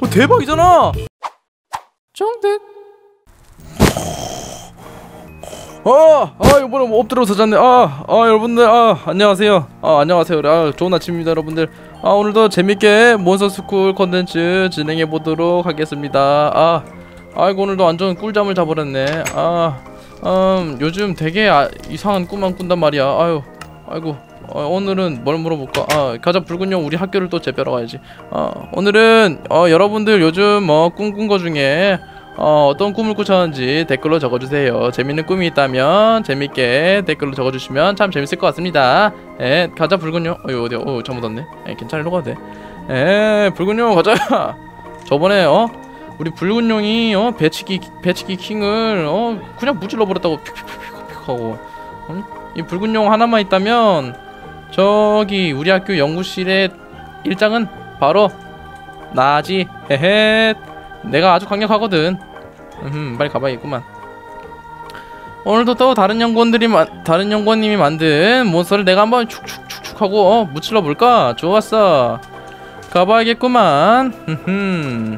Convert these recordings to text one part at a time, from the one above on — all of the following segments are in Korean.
어, 대박이잖아. 정득. 아, 아 이번에 뭐 엎드려서 잤네. 아, 아 여러분들, 아 안녕하세요. 아 안녕하세요. 아 좋은 아침입니다, 여러분들. 아 오늘도 재밌게 monster school 컨텐츠 진행해 보도록 하겠습니다. 아, 아이고 오늘도 완전 꿀잠을 자버렸네. 아, 음 요즘 되게 아, 이상한 꿈만 꾼단 말이야. 아유, 아이고. 어, 오늘은 뭘 물어볼까? 아, 가자 붉은 용 우리 학교를 또 재배러 가야지. 어, 오늘은 어, 여러분들 요즘 뭐 꿈꾼 거 중에 어, 어떤 꿈을 꾸셨는지 댓글로 적어주세요. 재밌는 꿈이 있다면 재밌게 댓글로 적어주시면 참 재밌을 것 같습니다. 에, 가자 붉은 용. 어이 어디? 어 잘못 왔네. 에, 괜찮아 이러 가도 돼. 에, 붉은 용 가자. 저번에 어 우리 붉은 용이 어 배치기 배치기 킹을 어 그냥 무질러 버렸다고 픽픽픽픽 하고. 응? 이 붉은 용 하나만 있다면 저기 우리 학교 연구실의 일장은 바로 나지. 헤헤. 내가 아주 강력하거든. 음 빨리 가봐야겠구만. 오늘도 또 다른 연구원들이 마, 다른 연구원님이 만든 몬스터를 내가 한번 축축축축 하고 어, 무찔러 볼까? 좋았어. 가봐야겠구만. 흠흠.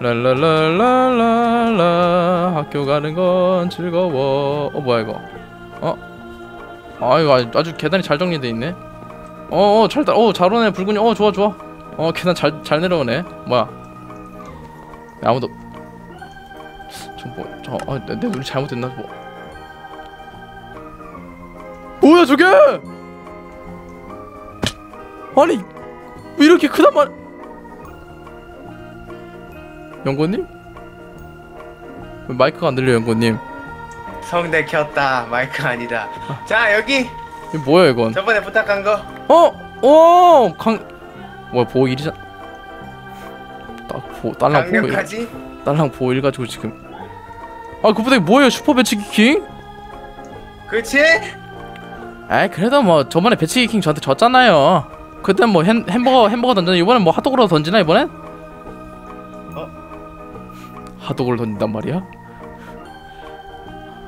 랄랄랄랄랄라. 학교 가는 건 즐거워. 어 뭐야 이거? 어? 아유 아주, 아주 계단이 잘 정리돼 있네. 어어 잘다 어잘 오네 붉은이 어 좋아 좋아. 어 계단 잘 잘 내려오네. 뭐야? 야, 아무도 저뭐저 아, 내, 내 눈이 잘못됐나 뭐. 뭐야 저게? 아니 왜 이렇게 크단 말? 연구님? 왜 마이크가 안 들려 연구님? 성대 켰다 마이크 아니다 자 여기 이 뭐야 이건? 저번에 부탁한 거 어? 어! 강 뭐야 보호 1이잖아 딱 보, 딸랑 보호 1 강력하지? 딸랑 보호 1 가지고 지금 아 그보다 뭐예요 슈퍼 배치기 킹? 그치? 에이 그래도 뭐 저번에 배치기 킹 저한테 졌잖아요 그땐 뭐 햄, 햄버거 햄버거 던졌는데 이번엔 뭐 핫도그로 던지나 이번엔? 어? 핫도그를 던진단 말이야?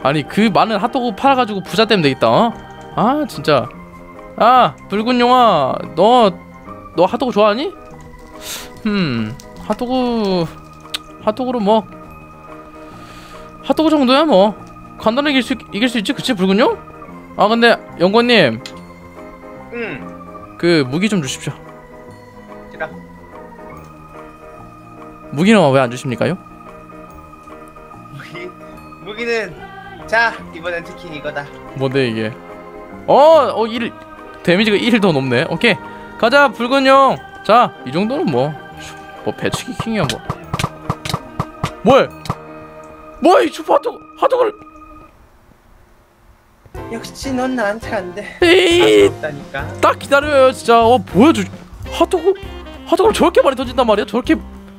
아니 그 많은 핫도그 팔아가지고 부자 되면 되겠다 어? 아 진짜 아 붉은 용아 너너 핫도그 좋아하니? 음 핫도그 핫도그로 뭐? 핫도그 정도야 뭐. 간단하게 이길 수, 이길 수 있지? 그치 붉은 용? 아 근데 연구원님. 응. 그 무기 좀 주십시오. 싫어 무기는 왜 안 주십니까요? 무기? 무기는 자 이번엔 특히 이거다. 뭔데 이게? 어! 어 1, 데미지가 1더 높네. 오케이. 가자 붉은 용자 이 정도는 뭐뭐 배치기 킹이야 뭐. 뭐해? 뭐야 이 슈퍼 핫도그 핫도그를. 역시 넌 나한테 안돼. 에이. 없다니까. 딱 기다려요 진짜. 어 뭐야 저 핫도그 핫도그를 저렇게 많이 던진단 말이야? 저렇게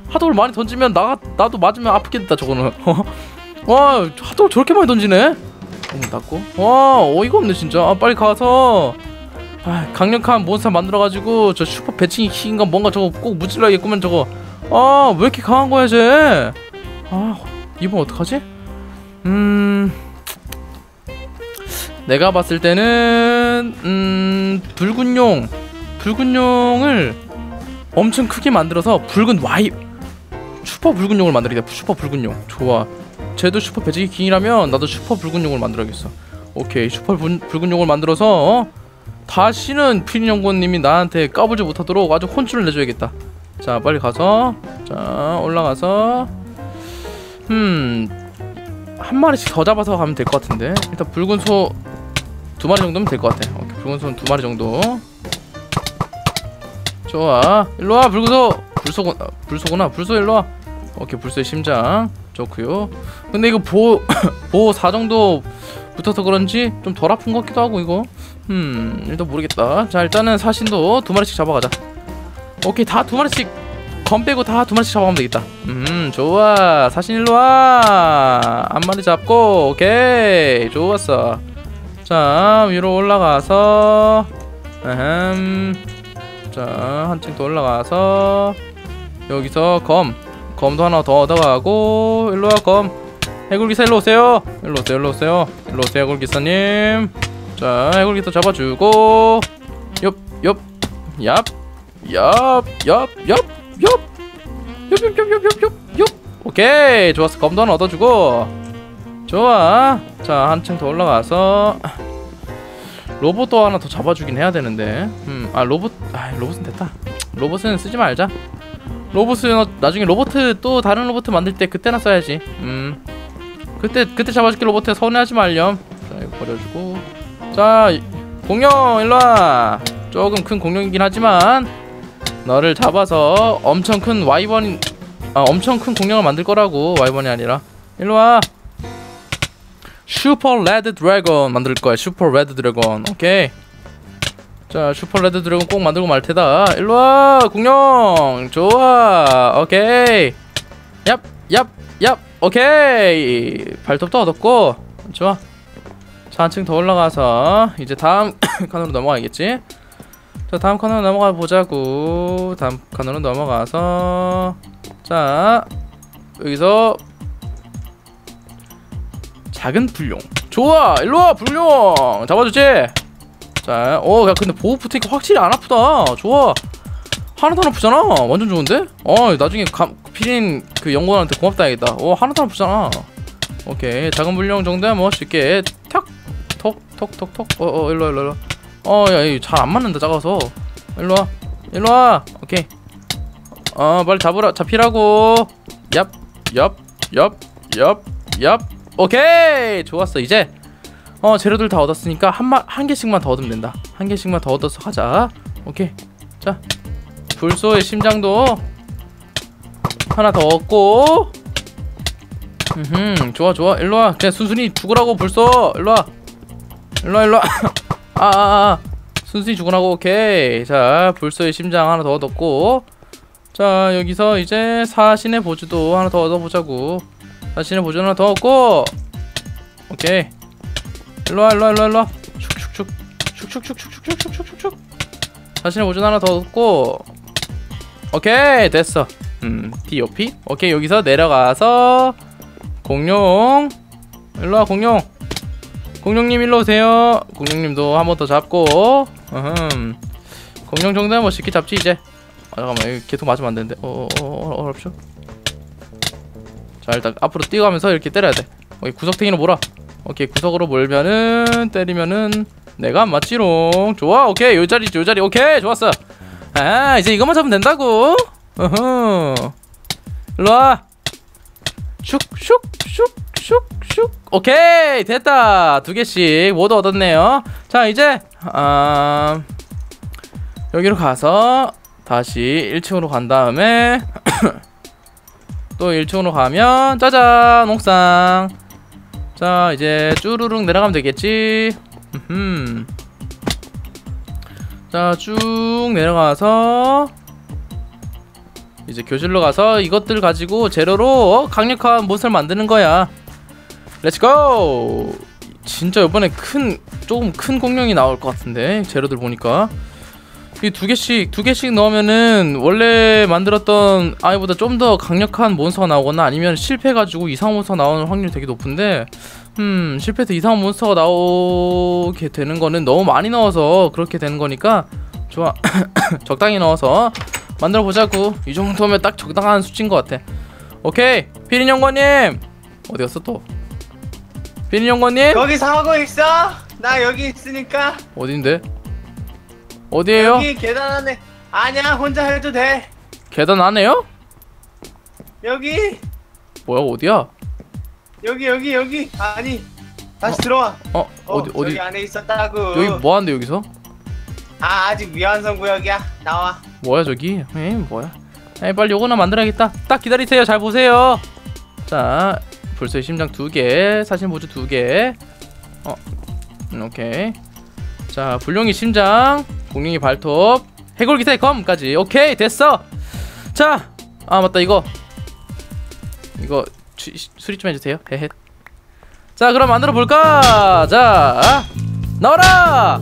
핫도그를 많이 던지면 나 나도 맞으면 아프겠다 저거는. 와 핫도그 저렇게 많이 던지네? 문 닫고? 와 어이가 없네 진짜. 아, 빨리 가서 아, 강력한 몬스터 만들어가지고 저 슈퍼 배칭이 킹인가 뭔가 저거 꼭 무찔러야겠구만 저거. 아왜 이렇게 강한 거야 쟤아 이번 어떡하지? 음 내가 봤을 때는 음 붉은 용 붉은 용을 엄청 크게 만들어서 붉은 와이 슈퍼 붉은 용을 만들겠다 슈퍼 붉은 용. 좋아. 쟤도 슈퍼 배치기 king이라면 나도 슈퍼 붉은 용을 만들어야겠어. 오케이. 슈퍼 붉, 붉은 용을 만들어서 어? 다시는 피린 연구원님이 나한테 까불지 못하도록 아주 혼쭐을 내줘야겠다. 자 빨리 가서 자 올라가서 음한 마리씩 더 잡아서 가면 될 것 같은데. 일단 붉은 소 두 마리 정도면 될 것 같아. 오케이 붉은 소는 두 마리 정도. 좋아. 일로와 불구소. 불소구 아, 불소구나. 불소 일로와. 오케이 불소의 심장. 좋고요. 근데 이거 보호 보호 4 정도 붙어서 그런지 좀 덜 아픈 것 같기도 하고 이거 음 일단 모르겠다. 자 일단은 사신도 두 마리씩 잡아가자. 오케이 다 두 마리씩 검 빼고 다 두 마리씩 잡아가면 되겠다. 음 좋아. 사신 일로와. 한 마리 잡고 오케이. 좋았어. 자 위로 올라가서 음자 한층 더 올라가서 여기서 검. 검도 하나 더 얻어가고 일로와 검. 해골기사 일로 오세요. 일로 오세요 일로 오세요. 일로 오세요 해골기사님 자 해골기사 잡아주고. 뿅뿅뿅뿅뿅뿅 오케이 좋았어. 검도 하나 얻어주고. 좋아. 자 한층 더 올라가서. 로봇도 하나 더 잡아주긴 해야 되는데. 음아 로봇 아 로봇은 됐다. 로봇은 쓰지 말자. 로봇은 어, 나중에 로봇 또 다른 로봇 만들 때 그때나 써야지. 음. 그때 그때 잡아줄게 로봇. 서운해하지 말렴. 자 이거 버려주고 자 공룡 일로와. 조금 큰 공룡이긴 하지만 너를 잡아서 엄청 큰 와이번 아 엄청 큰 공룡을 만들 거라고 wyvern이 아니라. 일로와. super red dragon 만들 거야 super red dragon. 오케이. 자 super red dragon 꼭 만들고 말 테다. 일로와 공룡. 좋아. 오케이. 얍얍얍. 오케이. 발톱도 얻었고. 좋아 자 한층 더 올라가서 이제 다음 칸으로 넘어가겠지? 자 다음 칸으로 넘어가 보자고. 다음 칸으로 넘어가서 자 여기서 작은 불룡. 좋아! 일로와 불룡! 잡아주지? 자 어 야 근데 보호 붙으니까 확실히 안 아프다. 좋아. 하나도 안 아프잖아. 완전 좋은데? 어 나중에 감, 피린 그 연구원한테 고맙다 야겠다. 어 하나도 안 아프잖아. 오케이. 작은 불룡 정도야 뭐 쉽게. 턱 톡톡톡톡 어어 일로와 일로와 어야 잘 안 맞는다 작아서. 일로와 일로와. 오케이. 어 빨리 잡으라 잡히라고. 얍얍얍얍얍. 오케이! 좋았어 이제. 어 재료들 다 얻었으니까 한마 한 개씩만 더 얻으면 된다. 한 개씩만 더 얻어서 가자. 오케이. 자 불소의 심장도 하나 더 얻고. 음 좋아 좋아. 일로와. 그냥 순순히 죽으라고 불소. 일로와 일로와 일로와. 아아아. 아, 아. 순순히 죽으라고 오케이. 자 불소의 심장 하나 더 얻었고. 자 여기서 이제 사신의 보주도 하나 더 얻어보자고. 사신의 보주 하나 더 얻고. 오케이. 일로와 일로와 일로와 일로와. 슉슉슉 슉슉슉슉슉슉슉슉슉 사신의 보주 하나 더 얻고. 오케이 됐어. 음 DOP 오케이 여기서 내려가서 공룡. 일로와 공룡 공룡님 일로 오세요. 공룡님도 한 번 더 잡고. 으흠. 공룡 정도야 뭐 쉽게 잡지 이제. 아 잠깐만 여기 계속 맞으면 안 되는데. 어 어 어 어, 어렵죠 자 일단 앞으로 뛰어가면서 이렇게 때려야 돼. 오케이 구석탱이로 몰아. 오케이 구석으로 몰면은 때리면은 내가 안 맞지롱. 좋아 오케이. 요 자리 요 자리. 오케이 좋았어. 아 이제 이것만 잡으면 된다고. 어허 일로와. 슉슉슉슉 슉. 오케이 됐다. 두 개씩 모두 얻었네요. 자 이제 아 여기로 가서 다시 1층으로 간 다음에 또 1층으로 가면 짜잔 옥상. 자 이제 쭈루룩 내려가면 되겠지? 자쭉 내려가서 이제 교실로 가서 이것들 가지고 재료로 강력한 monster를 만드는 거야 let's go 진짜 이번에 큰 조금 큰 공룡이 나올 것 같은데 재료들 보니까. 이 두 개씩 두 개씩 넣으면은 원래 만들었던 아이보다 좀 더 강력한 monster가 나오거나 아니면 실패해가지고 이상한 몬스터 나오는 확률이 되게 높은데 음 실패해서 이상한 monster가 나오게 되는 거는 너무 많이 넣어서 그렇게 되는 거니까 좋아. 적당히 넣어서 만들어 보자고. 이 정도면 딱 적당한 수치인 것 같아. 오케이 피린 연구원님! 어디 갔어 또 피린 연구원님? 거기서 하고 있어? 나 여기 있으니까. 어딘데? 어디에요? 여기 계단 안에. 아니야 혼자 해도 돼. 계단 안에요? 여기. 뭐야 어디야? 여기 여기 여기. 아니 다시 들어와. 어 어, 어디 어디? 안에 있었다고. 여기 뭐 하는데 여기서? 아 아직 미완성 구역이야. 나와. 뭐야 저기? 에이 뭐야. 에이 빨리 요거나 만들어야겠다. 딱 기다리세요. 잘 보세요. 자 불소의 심장 두개 사신 보주 두개. 어 음, 오케이. 자 불룡이 심장 공룡이 발톱 해골 기사의 검까지. 오케이 됐어. 자 아 맞다 이거. 이거 주, 수리 좀 해주세요. 자 그럼 만들어 볼까? 자 나와라!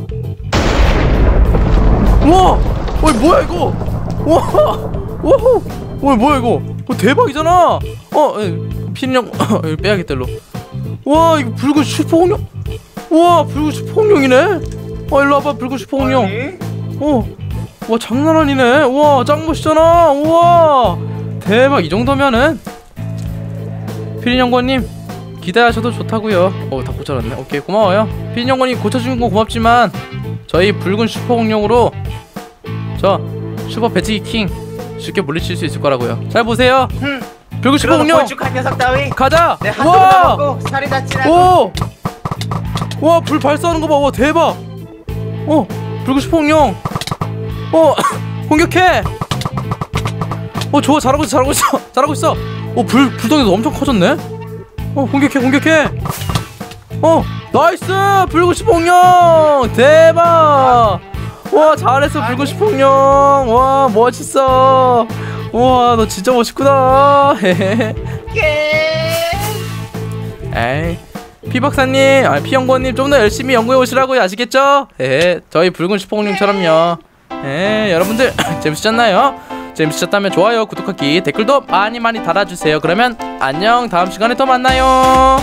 우와! 어이 뭐야 이거? 우와! 우와 어이 뭐야 이거? 어, 대박이잖아! 어피 는형 여기 빼야겠다 일로. 와 이거 붉은 슈퍼공룡? 우와 붉은 슈퍼공룡이네? 어 일로 와봐 붉은 슈퍼공룡. 아니? 어, 와 장난 아니네. 와, 짱 멋있잖아. 우와, 대박 이 정도면은. 피린 연구원님 기대하셔도 좋다고요. 어다 고쳐놨네. 오케이 고마워요. 피린 연구원님 고쳐준 건 고맙지만 저희 붉은 슈퍼 공룡으로 저 슈퍼 배치기 킹 쉽게 물리칠 수 있을 거라고요. 잘 보세요 흠. 붉은 슈퍼 그런 공룡 걸쭉한 녀석 따위. 가자 내 한도 와 먹고 살이 다치라고. 오! 와, 불 발사하는 거 봐. 와, 대박. 어, 붉은 슈퍼공룡. 어, 공격해. 어, 좋아. 잘하고 있어. 잘하고 있어. 잘하고 있어. 어, 불 불덩이도 엄청 커졌네. 어, 공격해. 공격해. 어, nice. 붉은 슈퍼공룡. 대박. 와, 잘했어. 붉은 슈퍼공룡. 와, 멋있어. 와, 너 진짜 멋있구나. 에이 피 박사님, 아, 피 연구원님 좀 더 열심히 연구해 오시라고요 아시겠죠? 예, 저희 붉은 슈퍼공룡처럼요. 예, 여러분들 재밌으셨나요? 재밌으셨다면 좋아요, 구독하기, 댓글도 많이 많이 달아주세요. 그러면 안녕, 다음 시간에 또 만나요.